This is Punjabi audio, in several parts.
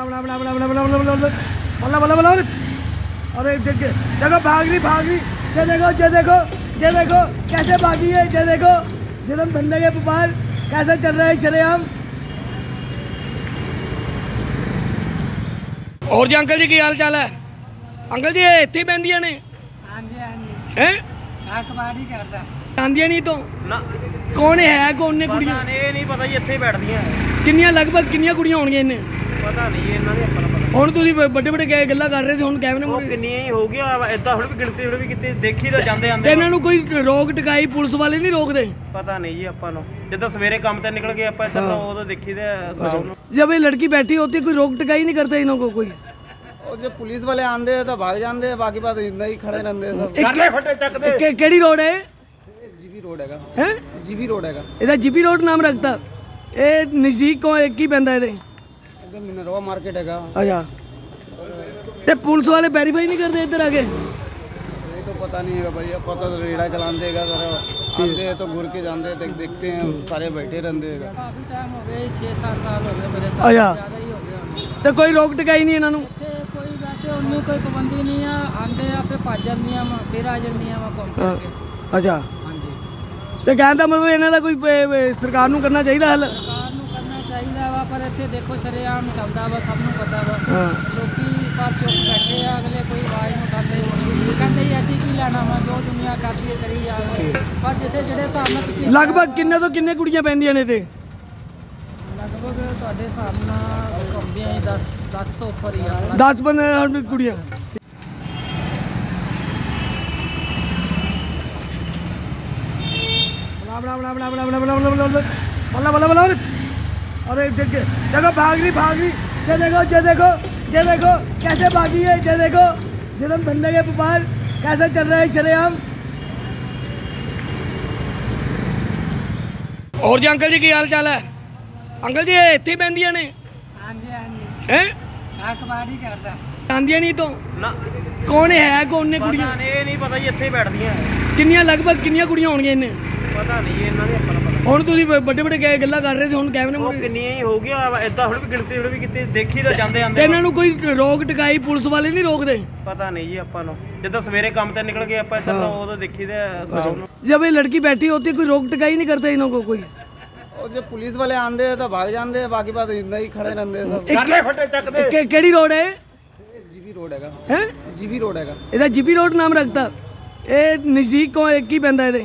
बड़ा बड़ा बड़ा बड़ा बड़ा बड़ा बड़ा बड़ा बड़ा बड़ा बड़ा बड़ा अरे देखिए देखो भाग रही भाग रही ये देखो ये देखो ये देखो कैसे भागी है ये देखो जन्म धंधे के व्यापार कैसे चल रहे हैं शरेआम ਹੋਰ ਜੀ ਅੰਕਲ ਜੀ ਕੀ ਹਾਲ ਚਾਲ ਹੈ ਅੰਕਲ ਜੀ ਇਹ ਇੱਥੇ ਹੀ ਪੈਂਦੀਆਂ ਨੇ ਹਾਂਜੀ ਹਾਂਜੀ ਹੈ ਆ ਕਬਾੜੀ ਕਰਦਾ ਆਂਦੀਆਂ ਨਹੀਂ ਤੋਂ ਨਾ ਕੌਣ ਹੈ ਕੌਣ ਨੇ ਕੁੜੀਆਂ ਪਤਾ ਨਹੀਂ ਇਹ ਨਹੀਂ ਪਤਾ ਜੀ ਇੱਥੇ ਹੀ ਬੈਠਦੀਆਂ ਕਿੰਨੀਆਂ ਲਗਭਗ ਕਿੰਨੀਆਂ ਕੁੜੀਆਂ ਹੋਣਗੀਆਂ ਇਹਨੇ ਪਤਾ ਨਹੀਂ ਜੀ ਇਹਨਾਂ ਦੀ ਆਪਾਂ ਨੂੰ ਪਤਾ ਹੁਣ ਤੁਸੀਂ ਵੱਡੇ ਵੱਡੇ ਗਏ ਗੱਲਾਂ ਕਰ ਰਹੇ ਸੀ ਹੁਣ ਕੈਮਰੇ ਉਹ ਮੂਹਰੇ ਕਿੰਨੀਆਂ ਹੀ ਹੋ ਗਿਆ ਇਦਾਂ ਹੁਣ ਵੀ ਗਿਣਤੀ ਹੁਣ ਵੀ ਕਿਤੇ ਦੇਖੀ ਤਾਂ ਜਾਂਦੇ ਤੇ ਆਂਦੇ ਇਹਨਾਂ ਨੂੰ ਕੋਈ ਰੋਕ ਟਕਾਈ ਪੁਲਿਸ ਵਾਲੇ ਨਹੀਂ ਰੋਕਦੇ ਪਤਾ ਨਹੀਂ ਜੀ ਆਪਾਂ ਨੂੰ ਜਦੋਂ ਸਵੇਰੇ ਕੰਮ ਤੇ ਨਿਕਲ ਗਏ ਆਪਾਂ ਇੱਧਰ ਨੂੰ ਉਦੋਂ ਦੇਖੀ ਤੇ ਸ਼ਾਮ ਨੂੰ जब ये लड़की बैठी होती है कोई रोक टकाई नहीं करता इन्हों को कोई और जब पुलिस वाले आंदे हैं तो भाग जाते हैं बाकी बात इतना ही खड़े रहते हैं सब के, केड़ी रोड है जीबी रोड हैगा हैं जीबी रोड हैगा ਇਹਦਾ ਜੀਪੀ ਰੋਡ ਨਾਮ ਰੱਖਤਾ ਇਹ ਨਜ਼ਦੀਕ ਕੋ ਇੱਕ ਹੀ ਪੈਂਦਾ ਇਹਦੇ ਤੇ ਪੁਲਿਸ ਵਾਲੇ ਵੈਰੀਫਾਈ ਨਹੀਂ ਕਰਦੇ ਇੱਧਰ ਆ ਕੇ? ਇਹ ਤਾਂ ਪਤਾ ਨਹੀਂ ਹੈਗਾ ਭਾਈ ਆਪਾਂ ਤਾਂ ਰੇੜਾ ਚਲਾਉਂਦੇ ਸਰ। ਆਉਂਦੇ ਤਾਂ ਘੁਰ ਕੇ ਜਾਂਦੇ ਹੈ ਦੇਖ ਦੇਖਤੇ ਸਾਰੇ ਬੈਠੇ ਰਹਿੰਦੇ ਹੈਗਾ। ਕਾਫੀ ਟਾਈਮ ਹੋ ਗਏ 6-7 ਸਾਲ ਹੋ ਗਏ ਮੇਰੇ ਸਾਥ ਜ਼ਿਆਦਾ ਹੀ ਹੋ ਗਿਆ ਤੇ ਕੋਈ ਰੋਕ ਟਿਕਾਈ ਨਹੀਂ ਇਹਨਾਂ ਨੂੰ? ਕੋਈ ਵੈਸੇ ਉਨੀ ਕੋਈ ਪਾਬੰਦੀ ਨਹੀਂ ਆ ਆਂਦੇ ਆ ਫੇ ਭੱਜ ਜਾਂਦੀਆਂ ਵਾ ਫਿਰ ਆ ਜਾਂਦੀਆਂ ਵਾ ਘੁੰਮ ਫਿਰ ਅੱਛਾ। ਹਾਂਜੀ। ਤੇ ਕਹਿੰਦਾ ਮਤਲਬ ਇਹਨਾਂ ਦਾ ਕੋਈ ਸਰਕਾਰ ਨੂੰ ਕਰਨਾ ਚਾਹੀਦਾ ਹੱਲ? ਪਰ ਇੱਥੇ ਦੇਖੋ ਸ਼ਰੇਆਮ ਚੱਲਦਾ ਵਾ ਸਭ ਨੂੰ ਪਤਾ ਵਾ ਲੋਕੀ ਪਰ ਚੁੱਪ ਬੈਠੇ ਆ ਅਗਲੇ ਕੋਈ ਆਵਾਜ਼ ਨਹੀਂ ਉਠਾਉਂਦੇ ਕਹਿੰਦੇ ਹੀ ਅਸੀਂ ਕੀ ਲੈਣਾ ਵਾ ਜੋ ਦੁਨੀਆ ਕਰਦੀ ਹੈ ਕਰੀ ਜਾਵੇ ਪਰ ਜਿਸੇ ਜਿਹੜੇ ਹਿਸਾਬ ਨਾਲ ਤੁਸੀਂ ਲਗਭਗ ਕਿੰਨੇ ਤੋਂ ਕਿੰਨੇ ਕੁੜੀਆਂ ਪੈਂਦੀਆਂ ਨੇ ਤੇ ਲਗਭਗ ਤੁਹਾਡੇ ਹਿਸਾਬ ਨਾਲ ਕੰਬੀਆਂ 10 10 ਤੋਂ ਉੱਪਰ ਹੀ ਆ 10 15 ਕੁੜੀਆਂ ਬਲਾ ਬਲਾ ਬਲਾ ਬਲਾ ਬਲਾ ਬਲਾ ਬਲਾ ਬਲਾ ਬਲਾ ਬਲਾ ਬਲਾ अरे देखिए देखो भाग रही भाग रही ये देखो ये देखो ये देखो कैसे भागी है ये देखो जन्म धंधे के व्यापार कैसे चल रहे हैं शरेआम ਹੋਰ ਜੀ ਅੰਕਲ ਜੀ ਕੀ ਹਾਲ ਚਾਲ ਹੈ ਅੰਕਲ ਜੀ ਇਹ ਇੱਥੇ ਹੀ ਪੈਂਦੀਆਂ ਨੇ ਹਾਂਜੀ ਹਾਂਜੀ ਹੈ ਆ ਕਬਾੜੀ ਕਰਦਾ ਆਂਦੀਆਂ ਨਹੀਂ ਤੋਂ ਨਾ ਕੌਣ ਹੈ ਕੌਣ ਨੇ ਕੁੜੀਆਂ ਪਤਾ ਨਹੀਂ ਇਹ ਨਹੀਂ ਪਤਾ ਜੀ ਇੱਥੇ ਹੀ ਬੈਠਦੀਆਂ ਕਿੰਨੀਆਂ ਲਗਭਗ ਕਿੰਨੀਆਂ ਕੁੜੀਆਂ ਹੋਣਗੀਆਂ ਇਹਨੇ ਪਤਾ ਨਹੀਂ ਜੀ ਇਹਨਾਂ ਦੀ ਆਪਾਂ ਨੂੰ ਪਤਾ ਹੁਣ ਤੁਸੀਂ ਵੱਡੇ ਵੱਡੇ ਗਏ ਗੱਲਾਂ ਕਰ ਰਹੇ ਸੀ ਹੁਣ ਕੈਮਰੇ ਉਹ ਮੂਹਰੇ ਕਿੰਨੀਆਂ ਹੀ ਹੋ ਗਿਆ ਇਦਾਂ ਹੁਣ ਵੀ ਗਿਣਤੀ ਹੁਣ ਵੀ ਕਿਤੇ ਦੇਖੀ ਤਾਂ ਜਾਂਦੇ ਤੇ ਆਂਦੇ ਇਹਨਾਂ ਨੂੰ ਕੋਈ ਰੋਕ ਟਕਾਈ ਪੁਲਿਸ ਵਾਲੇ ਨਹੀਂ ਰੋਕਦੇ ਪਤਾ ਨਹੀਂ ਜੀ ਆਪਾਂ ਨੂੰ ਜਦੋਂ ਸਵੇਰੇ ਕੰਮ ਤੇ ਨਿਕਲ ਗਏ ਆਪਾਂ ਇੱਧਰ ਨੂੰ ਉਦੋਂ ਦੇਖੀ ਤੇ ਸ਼ਾਮ ਨੂੰ जब ये लड़की बैठी होती है कोई रोक टकाई नहीं करता इन्हों को कोई और जब पुलिस वाले आंदे हैं तो भाग जाते हैं बाकी बात इतना ही खड़े रहते हैं सब के, केड़ी रोड है जीबी रोड हैगा हैं जीबी रोड हैगा ਇਹਦਾ ਜੀਪੀ ਰੋਡ ਨਾਮ ਰੱਖਤਾ ਇਹ ਨਜ਼ਦੀਕ ਕੋ ਇੱਕ ਹੀ ਪੈਂਦਾ ਇਹਦੇ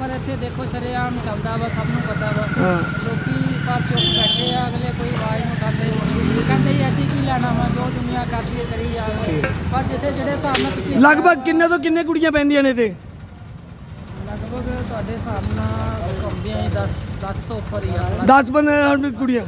ਪਰ ਇੱਥੇ ਦੇਖੋ ਸ਼ਰੇਆਮ ਚੱਲਦਾ ਵਾ ਸਭ ਨੂੰ ਪਤਾ ਵਾ। ਹਾਂ। ਲੋਕੀ ਪਰ ਚੁੱਪ ਬੈਠੇ ਆ ਅਗਲੇ ਕੋਈ ਆਵਾਜ਼ ਨਹੀਂ ਉਠਾਉਂਦੇ। ਕਹਿੰਦੇ ਜੀ ਅਸੀਂ ਕੀ ਲੈਣਾ ਵਾ ਜੋ ਦੁਨੀਆ ਕਰਦੀ ਹੈ ਕਰੀ ਜਾਵੇ ਪਰ ਜਿਸੇ ਜਿਹੜੇ ਹਿਸਾਬ ਨਾਲ ਤੁਸੀਂ ਲਗਭਗ ਕਿੰਨੇ ਤੋਂ ਕਿੰਨੇ ਕੁੜੀਆਂ ਪੈਂਦੀਆਂ ਨੇ ਤੇ ਲਗਭਗ ਤੁਹਾਡੇ ਹਿਸਾਬ ਨਾਲ ਹੀ 10 10 ਤੋਂ ਉੱਪਰ ਹੀ ਆ। 10 15 ਕੁੜੀਆਂ।